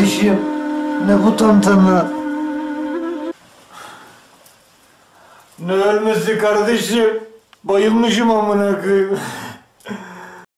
kardeşim. Ne bu tantana. Ne ölmesi kardeşim. Bayılmışım amına koyayım.